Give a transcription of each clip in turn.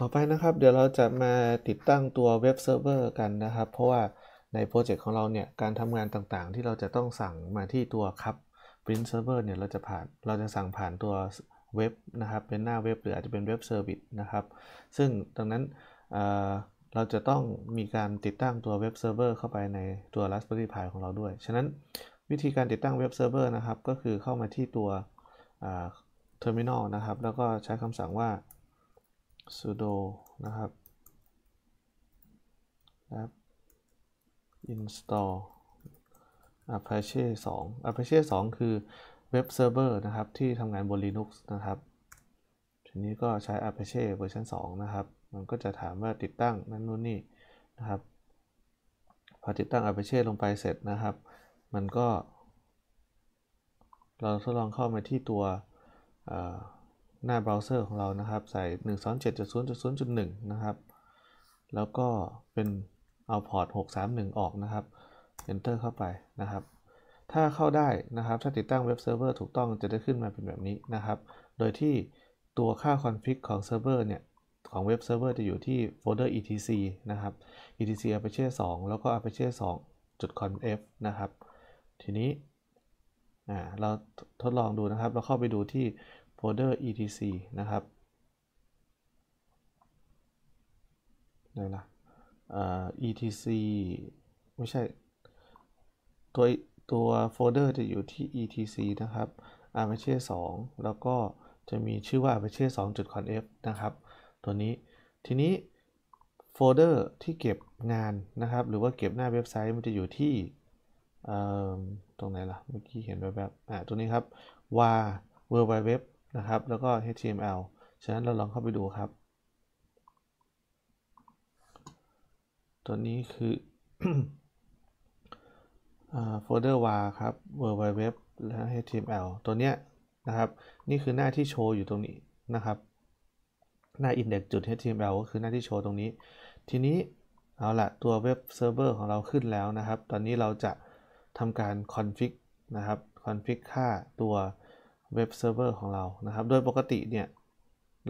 ต่อไปนะครับเดี๋ยวเราจะมาติดตั้งตัว web server กันนะครับ เพราะว่าใน project ของเราเนี่ยการทำงานต่างๆ ที่เราจะต้องสั่งมาที่ตัวครับ print server เนี่ยเราจะผ่านเราจะสั่งผ่านตัวเว็บนะครับ เป็นหน้าเว็บหรืออาจจะเป็น web service นะครับ ซึ่งดังนั้นเราจะต้องมีการติดตั้งตัว web server เข้าไปในตัว Raspberry Pi ของเราด้วย ฉะนั้นวิธีการติดตั้ง web server นะครับ ก็คือเข้ามาที่ตัว terminal นะครับ แล้วก็ใช้คำสั่งว่า sudo นะครับ apt install apache 2 apache 2 คือ web server นะครับ ที่ทำงานบน Linux นะครับ ทีนี้ก็ใช้ apache เวอร์ชัน2นะครับ มันก็จะถามว่าติดตั้งนั่นนู่นนี่นะครับ พอติดตั้ง apache ลงไปเสร็จนะครับ มันก็ เราทดลองเข้ามาที่ตัว หน้าเบราว์เซอร์ของเรานะครับ ใส่ 127.0.0.1 นะครับ แล้วก็เป็นเอา port 631 ออกนะครับ Enter เข้าไปนะครับ ถ้าเข้าได้นะครับ ถ้าติดตั้ง web server ถูกต้องจะได้ขึ้นมาเป็นแบบนี้นะครับ โดยที่ตัวค่า config ของเซิร์ฟเวอร์เนี่ย ของ web server จะอยู่ที่โฟลเดอร์ etc นะครับ etc apache 2 แล้วก็ apache 2.conf นะครับ ทีนี้เราทดลองดูนะครับ เราเข้าไปดูที่ โฟลเดอร์ etc นะครับไหนล่ะ etc ไม่ใช่ ตัวตัวโฟลเดอร์จะอยู่ที่ etc นะครับ apache 2 แล้วก็จะมีชื่อว่า apache 2.conf นะครับ ตัวนี้ ทีนี้โฟลเดอร์ที่เก็บงานนะครับ หรือว่าเก็บหน้าเว็บไซต์มันจะอยู่ที่ตรงไหนล่ะ เมื่อกี้เห็นแบบแบบอ่าตัวนี้ครับ var w w w นะครับ แล้วก็ html ฉะนั้นเราลองเข้าไปดูครับ ตัวนี้คือโฟลเดอร์ var ครับ w w w และ html ตัวเนี้ยนะครับ นี่คือหน้าที่โชว์อยู่ตรงนี้นะครับ หน้า index.html ก็คือหน้าที่โชว์ตรงนี้ ทีนี้เอาละตัว web server ของเราขึ้นแล้วนะครับ ตอนนี้เราจะทำการ config นะครับ config ค่าตัว web server ของเรานะครับ โดยปกติเนี่ย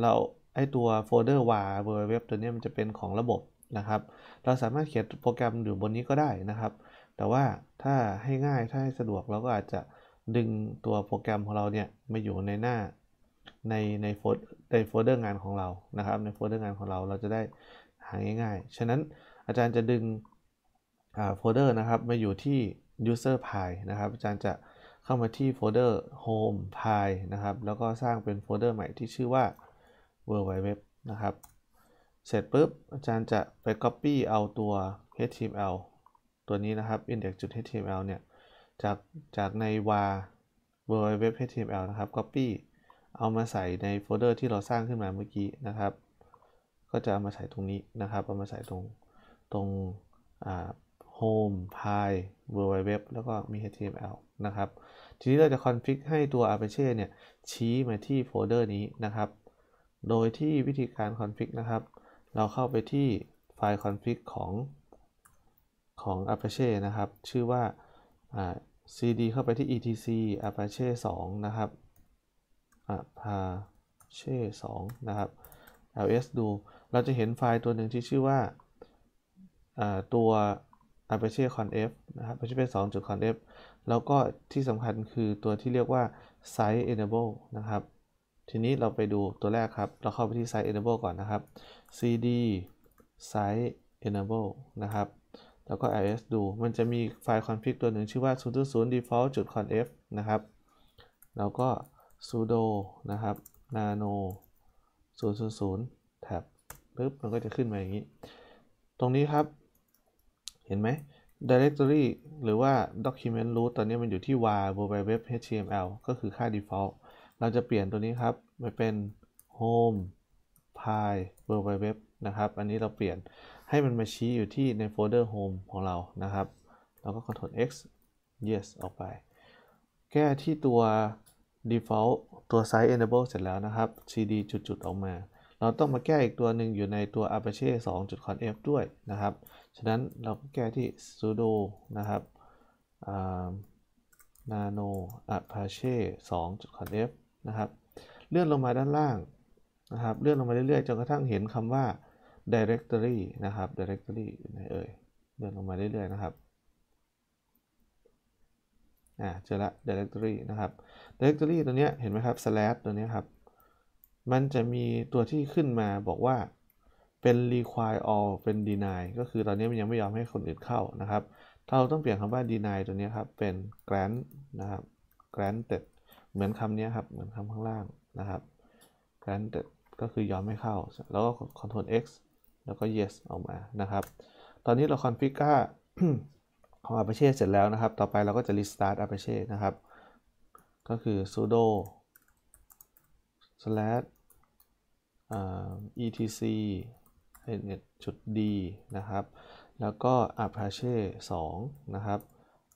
เราไอตัวโฟลเดอร์ var web ตัวนี้มันจะเป็นของระบบนะครับ เราสามารถเขียนโปรแกรมอยู่บนนี้ก็ได้นะครับ แต่ว่าถ้าให้ง่ายถ้าให้สะดวกเราก็อาจจะดึงตัวโปรแกรมของเราเนี่ยมาอยู่ในหน้าในในโฟลในโฟลเดอร์งานของเรานะครับ ในโฟลเดอร์งานของเราเราจะได้หาง่ายๆ ฉะนั้นอาจารย์จะดึงโฟลเดอร์นะครับมาอยู่ที่ user pi นะครับ อาจารย์จะ เข้ามาที่โฟลเดอร์ home pi นะครับ แล้วก็สร้างเป็นโฟลเดอร์ใหม่ที่ชื่อว่า world wide web นะครับ เสร็จปุ๊บ อาจารย์จะไป copy เอาตัว html ตัวนี้นะครับ index.html เนี่ย จากจากใน var world wide web html นะครับ copy เอามาใส่ในโฟลเดอร์ที่เราสร้างขึ้นมาเมื่อกี้นะครับ ก็จะเอามาใส่ตรงนี้นะครับ เอามาใส่ตรงตรง home pi www แล้วก็มี html นะครับ ทีนี้เราจะ config ให้ตัว apache เนี่ยชี้มาที่โฟลเดอร์นี้นะครับ โดยที่วิธีการ config นะครับ เราเข้าไปที่ไฟล์ config ของของ apache นะครับ ชื่อว่า cd เข้าไปที่ etc apache 2 นะครับ apache 2 นะครับ ls ดู เราจะเห็นไฟล์ตัวหนึ่งที่ชื่อว่าตัว apache conf นะครับ apache 2.conf แล้วก็ที่สำคัญคือตัวที่เรียกว่า sites-enabled นะครับ ทีนี้เราไปดูตัวแรกครับ เราเข้าไปที่ site enable ก่อนนะครับ cd site enable นะครับ แล้วก็ ls ดู มันจะมีไฟล์ config ตัวหนึ่งชื่อว่า sudo default conf นะครับ แล้วก็ sudo นะครับ nano 000 tab ปึ๊บ มันก็จะขึ้นมาอย่างนี้ ตรงนี้ครับ เห็นไหม directory หรือว่า document root ตอนนี้มันอยู่ที่ var/web/html ก็คือค่า default เราจะเปลี่ยนตัวนี้ครับไปเป็น home/pi/web นะครับ อันนี้เราเปลี่ยนให้มันมาชี้อยู่ที่ในโฟลเดอร์ home ของเรานะครับเราก็ Ctrl X yes ออกไป แก้ที่ตัว default ตัว site enable เสร็จแล้วนะครับ cd จุดๆออกมา เราต้องมาแก้อีกตัวหนึ่งอยู่ในตัว apache 2.conf ด้วยนะครับ ฉะนั้นเราก็แก้ที่ sudo นะครับ nano apache 2.conf นะครับ เลื่อนลงมาด้านล่างนะครับ เลื่อนลงมาเรื่อยๆ จนกระทั่งเห็นคำว่า directory นะครับ directory อยู่ไหนเอ่ย เลื่อนลงมาเรื่อยๆ นะครับอ่าเจอละ directory นะครับ directory ตัวเนี้ยเห็นไหมครับ slash ตัวเนี้ยครับ มันจะมีตัวที่ขึ้นมาบอกว่าเป็น require all เป็น deny ก็คือตอนนี้มันยังไม่ยอมให้คนอื่นเข้านะครับ เราต้องเปลี่ยนคำว่า deny ตัวนี้ครับ เป็น grant นะครับ granted เหมือนคำนี้ครับ เหมือนคำข้างล่างนะครับ granted ก็คือยอมไม่เข้า แล้วก็ control x แล้วก็ yes ออกมานะครับ ตอนนี้เรา configure ของ Apache เสร็จแล้วนะครับ ต่อไปเราก็จะ restart Apache นะครับ ก็คือ sudo slash etc net จุด d นะครับ แล้วก็ apache 2 นะครับ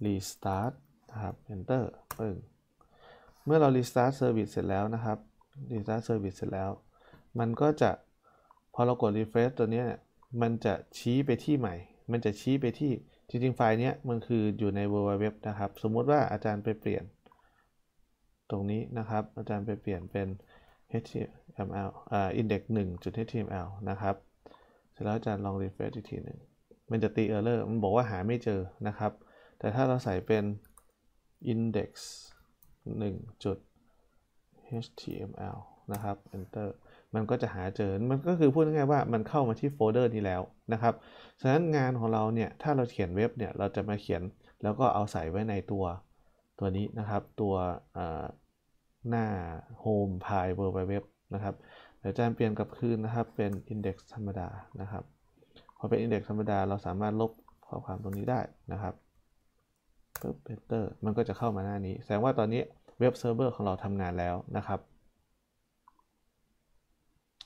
restart นะครับ enter ปึ้งเมื่อเรา restart service เสร็จแล้วนะครับ restart service เสร็จแล้ว มันก็จะ พอเรากด refresh ตัวนี้เนี่ยมันจะชี้ไปที่ใหม่ มันจะชี้ไปที่จริงๆไฟล์นี้มันคืออยู่ใน www นะครับ สมมติว่าอาจารย์ไปเปลี่ยน ตรงนี้นะครับ อาจารย์ไปเปลี่ยนเป็น html อ่า index 1.html นะครับ เสร็จแล้วอาจารย์ลอง refresh อีกทีหนึ่งมันจะตี error มันบอกว่าหาไม่เจอนะครับ แต่ถ้าเราใส่เป็น index 1.html นะครับ enter มันก็จะหาเจอ มันก็คือพูดง่ายๆว่ามันเข้ามาที่โฟลเดอร์นี้แล้วนะครับ ฉะนั้นงานของเราเนี่ย ถ้าเราเขียนเว็บเนี่ย เราจะมาเขียนแล้วก็เอาใส่ไว้ในตัวตัวนี้นะครับ ตัว หน้า home pi world wide web นะครับเดี๋ยวจะเปลี่ยนกลับคืนนะครับ เป็น index ธรรมดานะครับ พอเป็น index ธรรมดาเราสามารถลบข้อความตรงนี้ได้นะครับปึ๊บ enter มันก็จะเข้ามาหน้านี้ แสดงว่าตอนนี้เว็บเซิร์ฟเวอร์ของเราทำงานแล้วนะครับ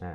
อ่า